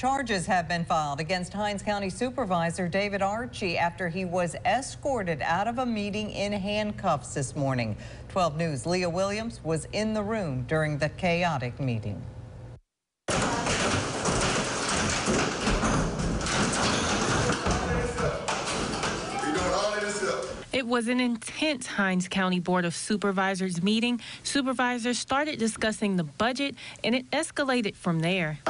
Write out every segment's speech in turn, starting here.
Charges have been filed against Hinds County Supervisor David Archie after he was escorted out of a meeting in handcuffs this morning. 12 News' Leah Williams was in the room during the chaotic meeting. It was an intense Hinds County Board of Supervisors meeting. Supervisors started discussing the budget, and it escalated from there.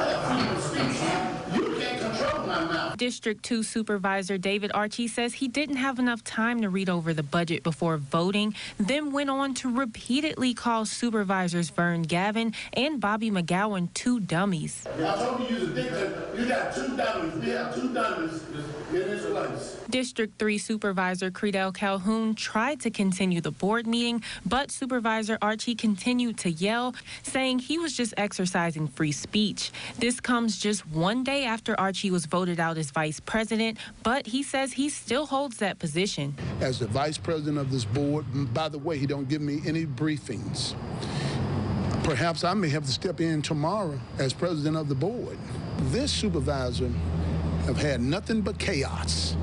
District 2 Supervisor David Archie says he didn't have enough time to read over the budget before voting, then went on to repeatedly call Supervisors Vern Gavin and Bobby McGowan two dummies. I told you you dictator. You got two dummies. We have two dummies in this place. District 3 Supervisor Credell Calhoun tried to continue the board meeting, but Supervisor Archie continued to yell, saying he was just exercising free speech. This comes just one day after Archie was voted out as vice president, but he says he still holds that position. As the vice president of this board, by the way, he don't give me any briefings. Perhaps I may have to step in tomorrow as president of the board. This supervisor have had nothing but chaos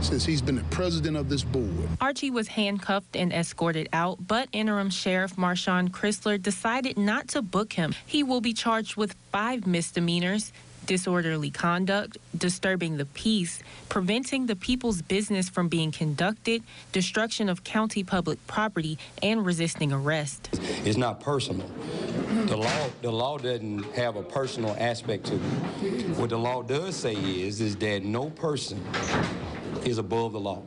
since he's been the president of this board. Archie was handcuffed and escorted out, but interim sheriff Marshand Crisler decided not to book him. He will be charged with five misdemeanors disorderly conduct, disturbing the peace, preventing the people's business from being conducted, destruction of county public property, and resisting arrest. It's not personal. The law, the law doesn't have a personal aspect to it. What the law does say is, is that no person is above the law.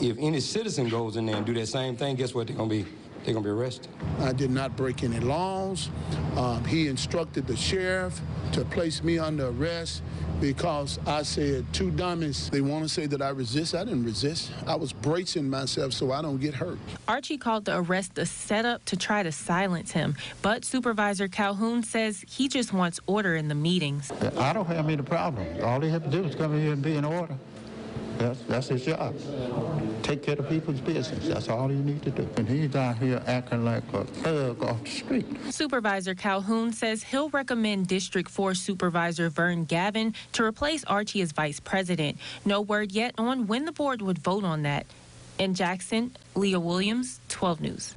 If any citizen goes in there and do that same thing, guess what? They're gonna be they're going to be arrested. I did not break any laws. Um, he instructed the sheriff to place me under arrest because I said two dummies. They want to say that I resist. I didn't resist. I was bracing myself so I don't get hurt. Archie called the arrest a setup to try to silence him, but Supervisor Calhoun says he just wants order in the meetings. I don't have any problem. All they have to do is come here and be in order. That's, that's his job. Take care of people's business. That's all you need to do. And he's out here acting like a thug off the street. Supervisor Calhoun says he'll recommend District 4 Supervisor Vern Gavin to replace Archie as vice president. No word yet on when the board would vote on that. In Jackson, Leah Williams, 12 News.